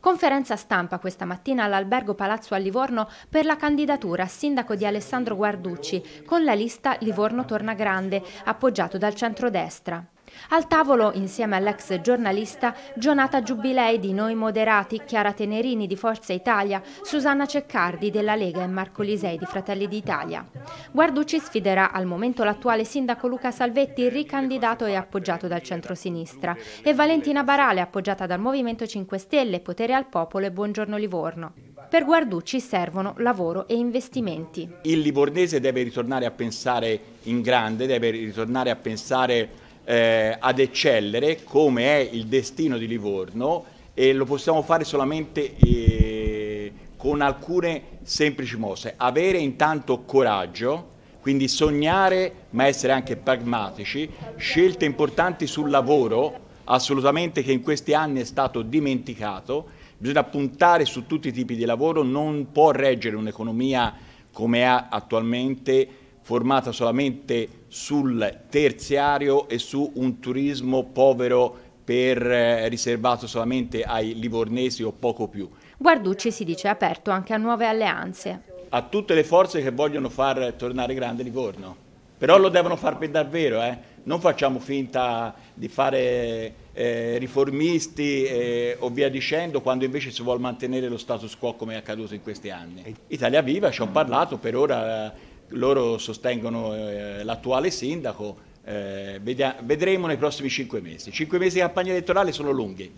Conferenza stampa questa mattina all'Albergo Palazzo a Livorno per la candidatura a sindaco di Alessandro Guarducci con la lista Livorno Torna Grande, appoggiato dal centrodestra. Al tavolo, insieme all'ex giornalista, Gionata Giubilei di Noi Moderati, Chiara Tenerini di Forza Italia, Susanna Ceccardi della Lega e Marco Lisei di Fratelli d'Italia. Guarducci sfiderà al momento l'attuale sindaco Luca Salvetti, ricandidato e appoggiato dal centro-sinistra, e Valentina Barale, appoggiata dal Movimento 5 Stelle, Potere al Popolo e Buongiorno Livorno. Per Guarducci servono lavoro e investimenti. Il livornese deve ritornare a pensare in grande, deve ritornare a pensare eh, ad eccellere come è il destino di Livorno e lo possiamo fare solamente eh, con alcune semplici mosse. Avere intanto coraggio, quindi sognare ma essere anche pragmatici, scelte importanti sul lavoro, assolutamente che in questi anni è stato dimenticato, bisogna puntare su tutti i tipi di lavoro, non può reggere un'economia come è attualmente formata solamente sul terziario e su un turismo povero per, eh, riservato solamente ai livornesi o poco più. Guarducci si dice aperto anche a nuove alleanze. A tutte le forze che vogliono far tornare grande Livorno, però lo devono fare per davvero, eh? non facciamo finta di fare eh, riformisti eh, o via dicendo quando invece si vuole mantenere lo status quo come è accaduto in questi anni. Italia Viva ci ho parlato, per ora loro sostengono eh, l'attuale sindaco, eh, vedremo nei prossimi cinque mesi. Cinque mesi di campagna elettorale sono lunghi.